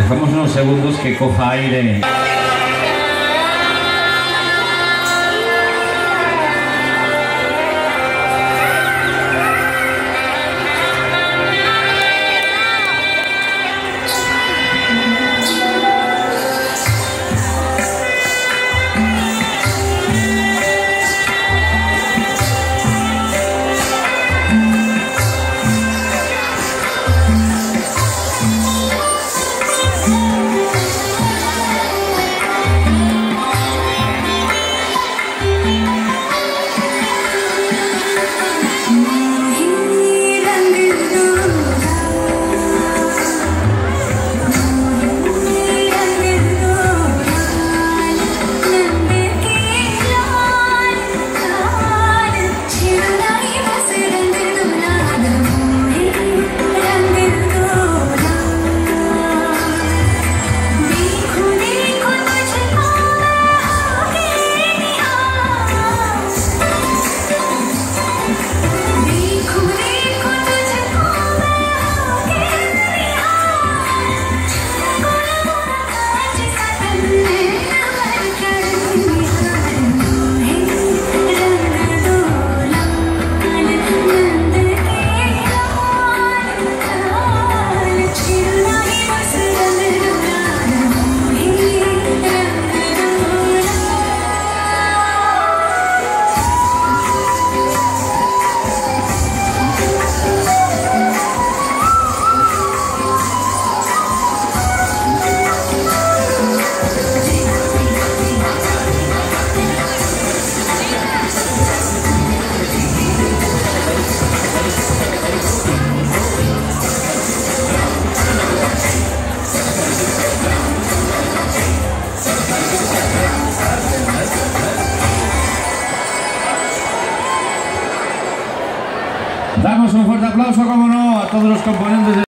Dejamos unos segundos que coja aire. Damos un fuerte aplauso, como no, a todos los componentes de